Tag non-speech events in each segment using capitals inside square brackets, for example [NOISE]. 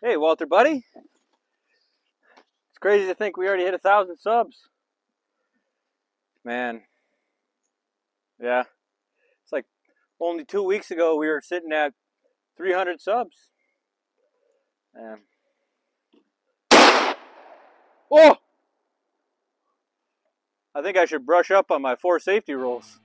Hey, Walter, buddy. It's crazy to think we already hit a thousand subs. Man. Yeah. It's like only two weeks ago we were sitting at 300 subs. And oh! I think I should brush up on my four safety rules.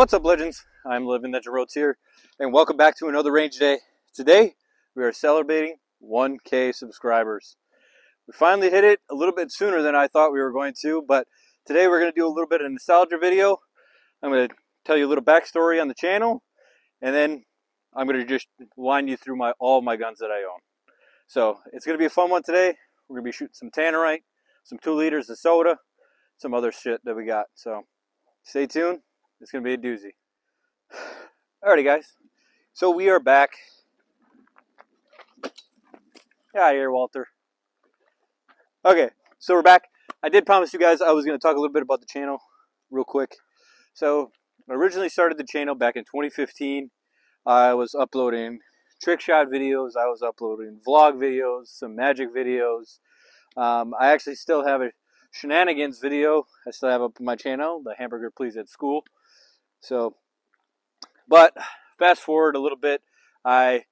What's up, legends? I'm Living Legend Roads here, and welcome back to another range day. Today, we are celebrating 1K subscribers. We finally hit it a little bit sooner than I thought we were going to, but today we're going to do a little bit of nostalgia video. I'm going to tell you a little backstory on the channel, and then I'm going to just line you through my all my guns that I own. So it's going to be a fun one today. We're going to be shooting some tannerite, some two liters of soda, some other shit that we got. So stay tuned. It's going to be a doozy. [SIGHS] Alrighty, guys. So we are back. Get out of here, Walter. Okay, so we're back. I did promise you guys I was going to talk a little bit about the channel real quick. So I originally started the channel back in 2015. I was uploading trick shot videos. I was uploading vlog videos, some magic videos. Um, I actually still have a shenanigans video I still have up on my channel, the Hamburger Please at School. So, but fast forward a little bit, I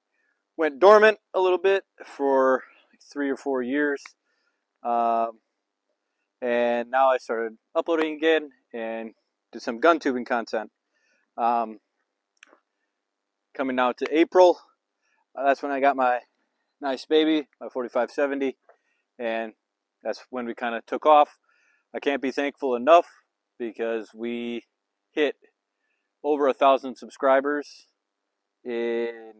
went dormant a little bit for three or four years. Um, and now I started uploading again and do some gun tubing content. Um, coming now to April, uh, that's when I got my nice baby, my 4570, and that's when we kind of took off. I can't be thankful enough because we hit over a thousand subscribers in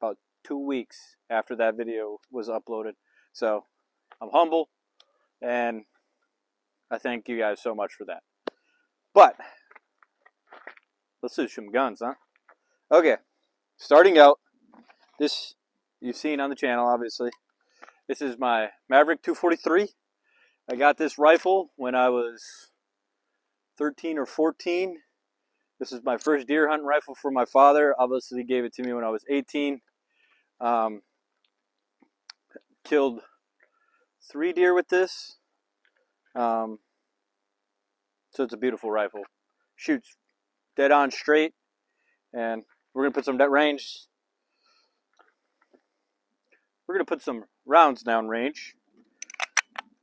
about two weeks after that video was uploaded. So I'm humble and I thank you guys so much for that. But let's do some guns, huh? Okay, starting out, this you've seen on the channel, obviously. This is my Maverick 243. I got this rifle when I was 13 or 14 this is my first deer hunting rifle for my father. Obviously, he gave it to me when I was 18. Um, killed three deer with this. Um, so it's a beautiful rifle. Shoots dead on straight. And we're going to put some range. We're going to put some rounds down range.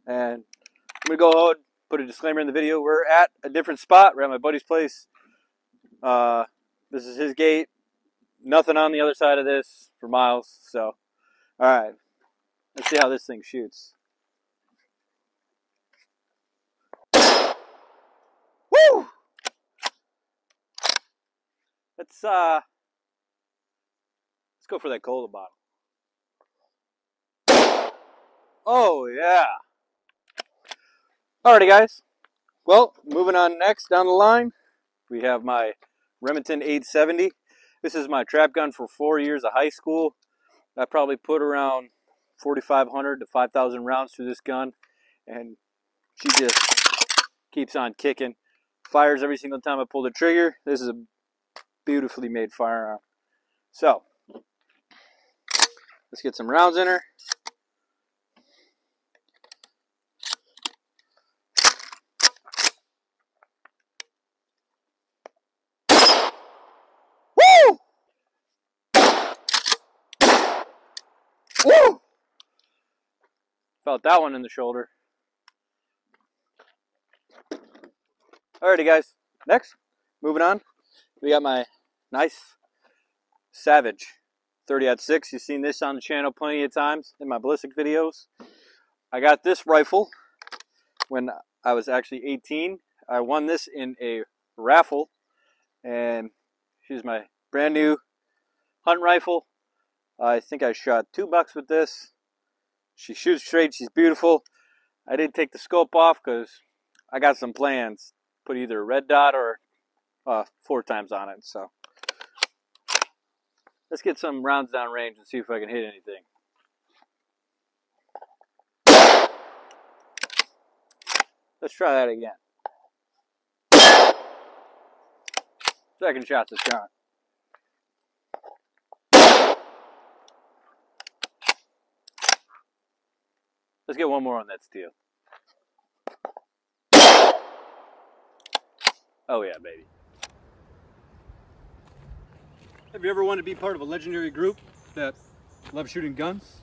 And I'm going to go ahead put a disclaimer in the video. We're at a different spot. We're at my buddy's place. Uh, this is his gate. Nothing on the other side of this for miles. So, all right. Let's see how this thing shoots. Woo! Let's uh, let's go for that cola bottle. Oh yeah. Alrighty, guys. Well, moving on next down the line, we have my Remington 870. This is my trap gun for four years of high school. I probably put around 4,500 to 5,000 rounds through this gun, and she just keeps on kicking. Fires every single time I pull the trigger. This is a beautifully made firearm. So, let's get some rounds in her. Woo! Felt that one in the shoulder. Alrighty, guys. Next, moving on. We got my nice Savage 30 6. You've seen this on the channel plenty of times in my ballistic videos. I got this rifle when I was actually 18. I won this in a raffle, and she's my brand new hunt rifle. I think I shot two bucks with this. She shoots straight. She's beautiful. I didn't take the scope off because I got some plans. Put either a red dot or uh, four times on it. So let's get some rounds down range and see if I can hit anything. Let's try that again. Second shot's a shot. Let's get one more on that steel. Oh yeah, baby. Have you ever wanted to be part of a legendary group that love shooting guns,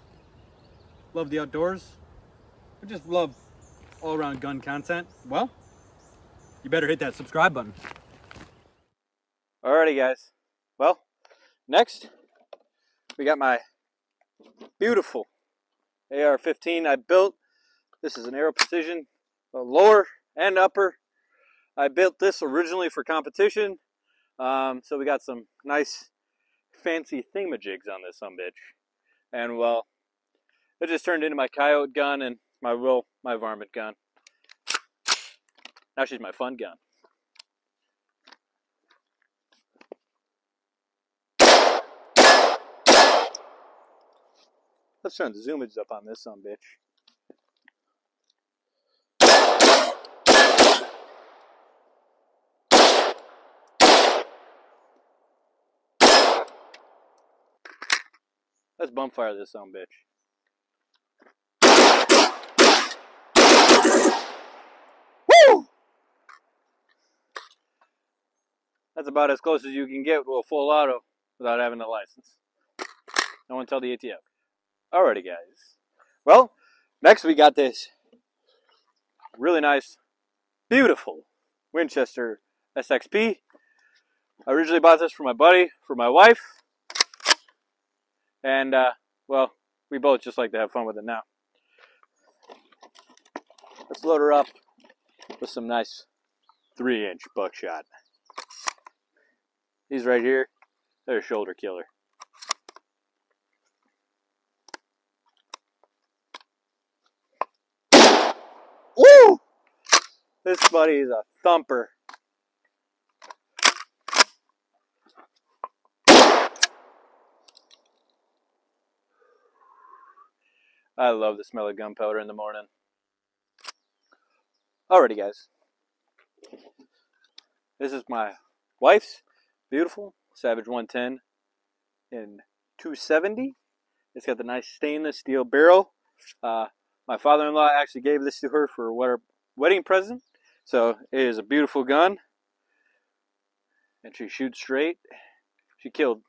love the outdoors, or just love all-around gun content? Well, you better hit that subscribe button. Alrighty guys. Well, next we got my beautiful AR-15 I built. This is an Aero Precision, lower and upper. I built this originally for competition. Um, so we got some nice fancy thingamajigs on this bitch. And well, it just turned into my coyote gun and my will my varmint gun. Now she's my fun gun. Let's turn the zoomage up on this some bitch. Let's bump fire this some bitch. Woo! That's about as close as you can get to a full auto without having a license. No one tell the ATF. Alrighty, guys. Well, next we got this really nice, beautiful Winchester SXP. I originally bought this for my buddy, for my wife. And, uh, well, we both just like to have fun with it now. Let's load her up with some nice 3 inch buckshot. These right here, they're a shoulder killer. Woo! This buddy is a thumper. I love the smell of gunpowder in the morning. Alrighty, guys. This is my wife's beautiful Savage 110 in 270. It's got the nice stainless steel barrel. Uh, my father-in-law actually gave this to her for a wedding present. So it is a beautiful gun. And she shoots straight. She killed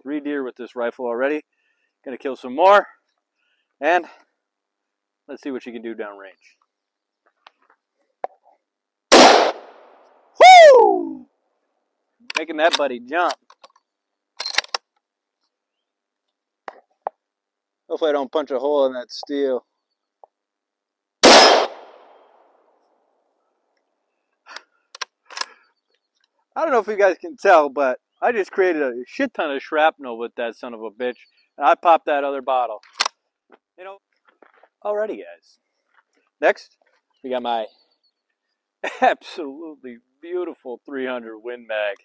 three deer with this rifle already. Gonna kill some more. And let's see what she can do downrange. Woo! Making that buddy jump. Hopefully I don't punch a hole in that steel. I don't know if you guys can tell, but I just created a shit ton of shrapnel with that son of a bitch. And I popped that other bottle. You know, alrighty, guys. Next, we got my [LAUGHS] absolutely beautiful 300 Win Mag.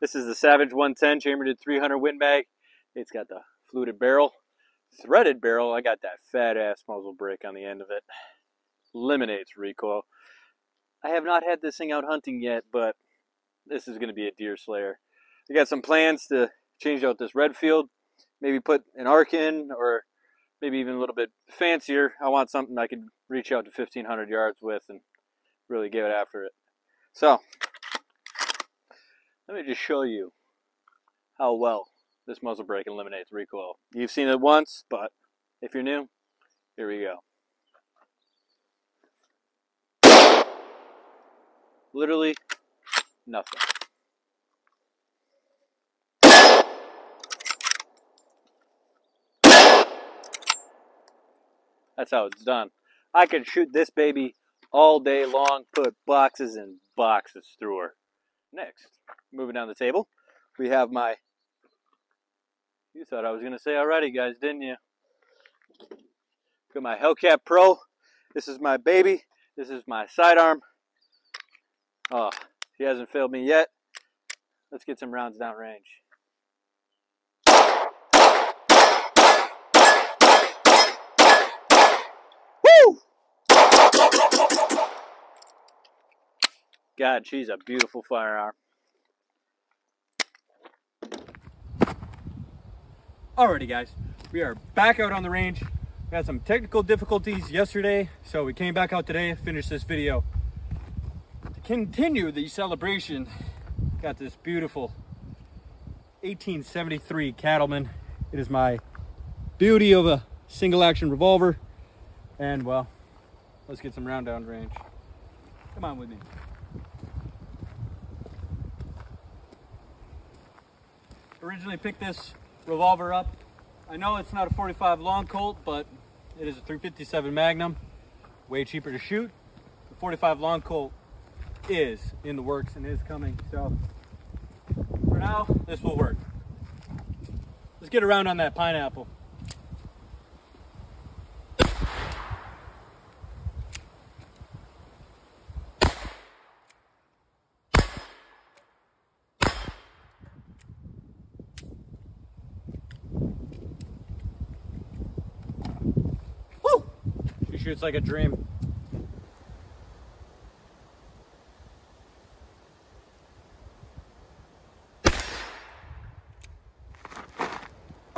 This is the Savage 110 chambered 300 Win Mag. It's got the fluted barrel, threaded barrel. I got that fat ass muzzle brake on the end of it. Eliminates recoil. I have not had this thing out hunting yet, but this is going to be a deer slayer. I got some plans to change out this Redfield, maybe put an arc in, or maybe even a little bit fancier. I want something I could reach out to 1500 yards with and really get after it. So, let me just show you how well this muzzle brake eliminates recoil. You've seen it once, but if you're new, here we go. Literally nothing. That's how it's done. I could shoot this baby all day long, put boxes and boxes through her. Next, moving down the table, we have my. You thought I was going to say already, guys, didn't you? Got my Hellcat Pro. This is my baby. This is my sidearm. Oh, he hasn't failed me yet. Let's get some rounds downrange. Woo! God, she's a beautiful firearm. Alrighty guys, we are back out on the range. We had some technical difficulties yesterday, so we came back out today, finished this video. Continue the celebration, got this beautiful 1873 Cattleman. It is my beauty of a single action revolver. And well, let's get some round down range. Come on with me. Originally picked this revolver up. I know it's not a 45 long Colt, but it is a 357 Magnum. Way cheaper to shoot. The 45 long Colt is in the works and is coming. So for now, this will work. Let's get around on that pineapple. shoots like a dream.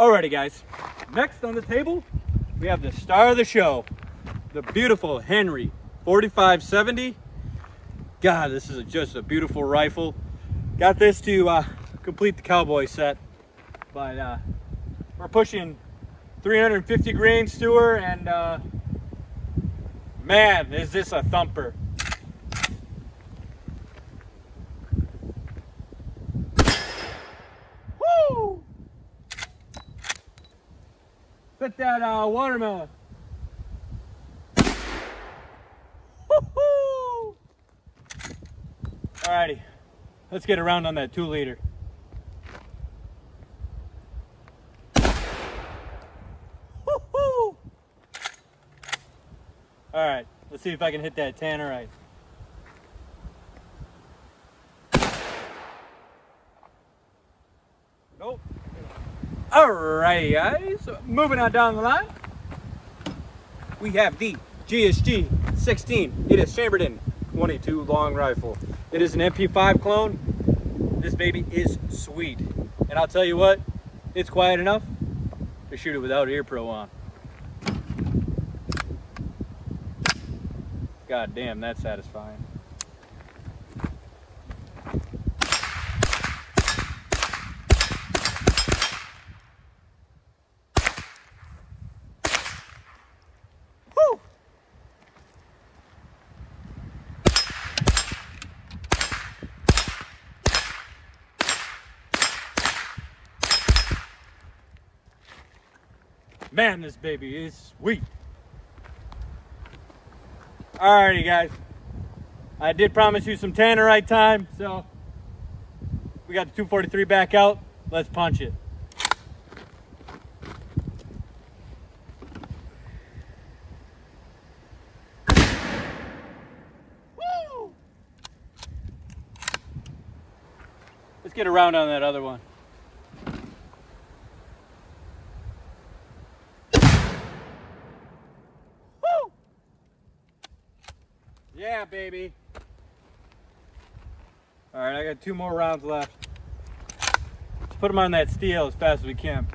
Alrighty guys, next on the table, we have the star of the show, the beautiful Henry 4570. God, this is just a beautiful rifle. Got this to uh, complete the cowboy set, but uh, we're pushing 350 grain Stewart and uh, Man, is this a thumper. Woo! Put that uh, watermelon. Alrighty, let's get around on that two liter. All right, let's see if I can hit that tannerite. Nope. All right, guys, moving on down the line. We have the GSG 16. It is chambered in 22 long rifle. It is an MP5 clone. This baby is sweet. And I'll tell you what, it's quiet enough to shoot it without ear pro on. God damn, that's satisfying. Woo! Man, this baby is sweet. Alrighty, guys. I did promise you some tannerite time, so we got the 243 back out. Let's punch it. Woo! Let's get around on that other one. Yeah, baby. All right, I got two more rounds left. Let's put them on that steel as fast as we can.